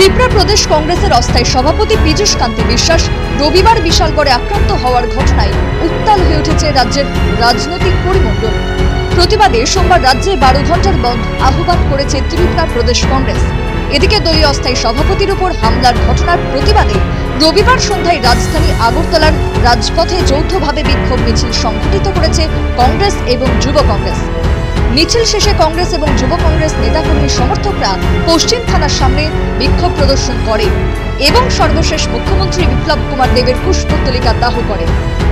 ত্রিপুরা প্রদেশ কংগ্রেসের অস্থায়ী সভাপতি পীযূষ কান্তি বিশ্বাস রবিবার বিশালগড়ে আক্রান্ত হওয়ার ঘটনায় উত্তাল হয়ে উঠেছে রাজ্যের রাজনৈতিক পরিমণ্ডল। প্রতিবাদে সোমবার রাজ্যে বারো ঘণ্টার বন্ধ আহ্বান করেছে ত্রিপুরা প্রদেশ কংগ্রেস। এদিকে দলীয় অস্থায়ী সভাপতির উপর হামলার ঘটনার প্রতিবাদে রবিবার সন্ধ্যায় রাজধানী আগরতলার রাজপথে যৌথভাবে বিক্ষোভ মিছিল সংঘটিত করেছে কংগ্রেস এবং যুব কংগ্রেস। মিছিল শেষে কংগ্রেস এবং যুব কংগ্রেস সমর্থকরা পশ্চিম থানার সামনে বিক্ষোভ প্রদর্শন করে এবং সর্বশেষ মুখ্যমন্ত্রী বিপ্লব কুমার দেবের পুষ্পতলিকা দাহ করে।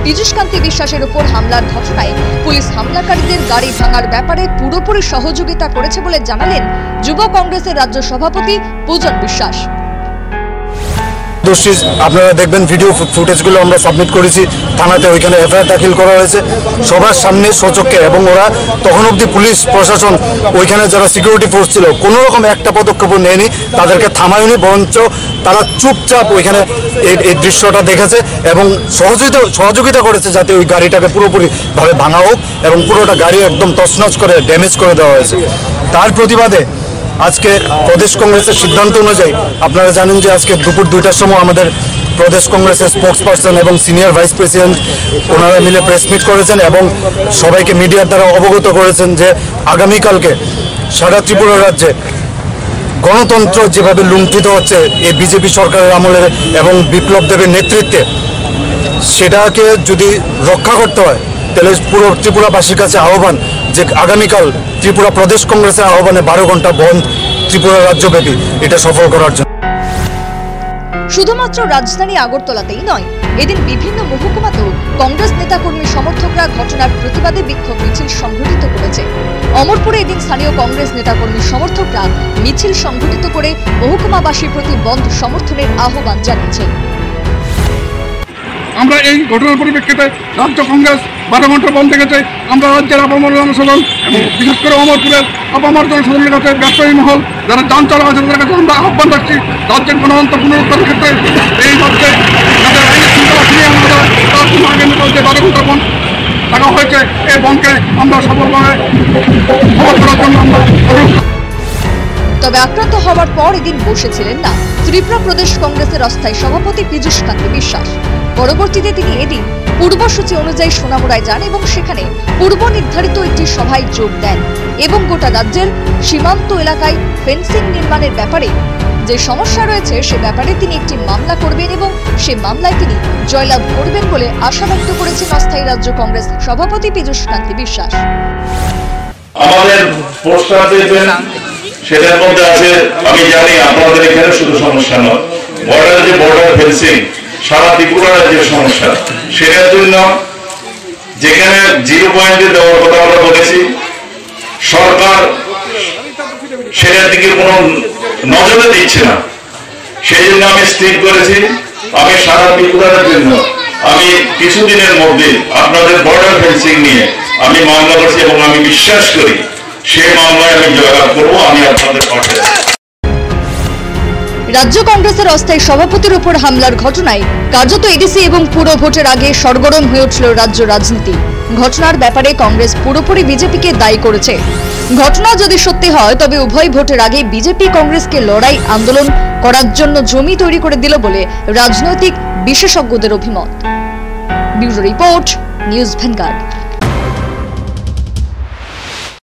পীযূষকান্তি বিশ্বাসের উপর হামলার ঘটনায় পুলিশ হামলাকারীদের গাড়ি ভাঙার ব্যাপারে পুরোপুরি সহযোগিতা করেছে বলে জানালেন যুব কংগ্রেসের রাজ্য সভাপতি পূজন বিশ্বাস। দোষী আপনারা দেখবেন ভিডিও ফুটেজগুলো আমরা সাবমিট করেছি। থানাতে ওইখানে এফআইআর দাখিল করা হয়েছে। সবার সামনে সচক্ষে এবং ওরা তখন অবধি পুলিশ, প্রশাসন, ওইখানে যারা সিকিউরিটি ফোর্স ছিল, কোনো রকম একটা পদক্ষেপও নেয়নি। তাদেরকে থামায়নি, বরঞ্চ তারা চুপচাপ ওইখানে এই এই দৃশ্যটা দেখেছে এবং সহযোগিতা সহযোগিতা করেছে যাতে ওই গাড়িটাকে পুরোপুরিভাবে ভাঙা হোক এবং পুরোটা গাড়ি একদম তছনছ করে ড্যামেজ করে দেওয়া হয়েছে। তার প্রতিবাদে আজকে প্রদেশ কংগ্রেসের সিদ্ধান্ত অনুযায়ী আপনারা জানেন যে আজকে দুপুর দুইটার সময় আমাদের প্রদেশ কংগ্রেসের স্পোর্টস পার্সন এবং সিনিয়র ভাইস প্রেসিডেন্ট ওনারা মিলে প্রেস মিট করেছেন এবং সবাইকে মিডিয়ার দ্বারা অবগত করেছেন যে আগামীকালকে সারা ত্রিপুরা রাজ্যে গণতন্ত্র যেভাবে লুণ্ঠিত হচ্ছে, এই বিজেপি সরকারের আমলে এবং বিপ্লব দেবের নেতৃত্বে, সেটাকে যদি রক্ষা করতে হয়, তাহলে পুরো ত্রিপুরাবাসীর কাছে আহ্বান যে আগামীকাল ত্রিপুরা প্রদেশ কংগ্রেসের আহ্বানে বারো ঘণ্টা বন্ধ ত্রিপুরা রাজ্যব্যাপী। এটা সফল করার জন্য। শুধুমাত্র রাজধানী আগরতলাতেই নয়, এদিন বিভিন্ন মহকুমাতেও কংগ্রেস নেতাকর্মী সমর্থকরা ঘটনার প্রতিবাদে বিক্ষোভ মিছিল সংঘটিত করেছে। অমরপুরে এদিন স্থানীয় কংগ্রেস নেতাকর্মী সমর্থকরা মিছিল সংঘটিত করে মহকুমাবাসীর প্রতি বন্ধ সমর্থনের আহ্বান জানিয়েছেন। আমরা এই ঘটনার পরিপ্রেক্ষিতে রাজ্য কংগ্রেস বারো ঘণ্টা বন্ধ থেকেছে আমরা রাজ্যের আপামর জনসাধারণ এবং বিশেষ করে অমরপুরের আপামর জনসাধারণের কাছে ব্যবসায়ী মহল, যারা যান চালক আছে তাদের কাছে আমরা আহ্বান রাখছি, রাজ্যের গণতন্ত্র পুনরুদ্ধারের ক্ষেত্রে এই রাজ্যে যে বারো ঘণ্টা বন্ধ থাকা হয়েছে। এই বন্ধকে আমরা সফলভাবে সফল করার জন্য আমরা তবে আক্রান্ত হওয়ার পর এদিন বসেছিলেন না। ত্রিপুরা প্রদেশ কংগ্রেসের অস্থায়ী সভাপতি পীযূষ কান্তি বিশ্বাস। পরবর্তীতে তিনি এদিন পূর্বসূচি অনুযায়ী সোনামুড়ায় যান এবং সেখানে পূর্ব নির্ধারিত একটি সভায় যোগ দেন এবং গোটা রাজ্যের সীমান্ত এলাকায় ফেন্সিং নির্মাণের ব্যাপারে যে সমস্যা রয়েছে, সে ব্যাপারে তিনি একটি মামলা করবেন এবং সে মামলায় তিনি জয়লাভ করবেন বলে আশা ব্যক্ত করেছেন অস্থায়ী রাজ্য কংগ্রেস সভাপতি পীযূষ কান্তি বিশ্বাস। আমাদের পোস্টার দেখবেন সেটার মধ্যে আছে, আমি জানি, আপনাদের এখানে শুধু সমস্যা নয়। বর্ডার যে বর্ডার ফেন্সিং সারা ত্রিপুরা রাজ্যের সমস্যা, সেটার জন্য যেখানে জিরো পয়েন্টে দেওয়ার কথা আমরা বলেছি, সরকার সেটার দিকে কোনো নজরে দিচ্ছে না। সেই জন্য আমি স্থির করেছি, আমি সারা ত্রিপুরার জন্য, আমি কিছুদিনের মধ্যে আপনাদের বর্ডার ফেন্সিং নিয়ে আমি মামলা করছি এবং আমি বিশ্বাস করি রাজ্য কংগ্রেসের অস্থায়ী সভাপতির উপর হামলার ঘটনায় কার্যত এডিসি এবং পুরো ভোটের আগে সরগরম হয়ে উঠল রাজ্য রাজনীতি। ঘটনার ব্যাপারে কংগ্রেস পুরোপুরি বিজেপিকে দায়ী করেছে। ঘটনা যদি সত্যি হয়, তবে উভয় ভোটের আগে বিজেপি কংগ্রেসকে লড়াই আন্দোলন করার জন্য জমি তৈরি করে দিল বলে রাজনৈতিক বিশেষজ্ঞদের অভিমত। Bureau report, News Vanguard.